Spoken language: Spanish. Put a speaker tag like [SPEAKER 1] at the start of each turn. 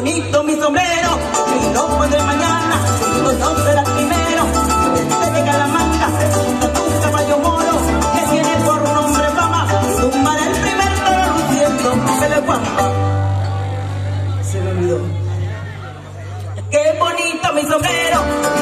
[SPEAKER 1] bonito mi sombrero, si no fue de mañana, no, no será el primero, desde de Calamanga, un caballo moro, que tiene por nombre fama, tumbar el primer toro luciendo, se le fue. Se me olvidó. Qué bonito mi sombrero.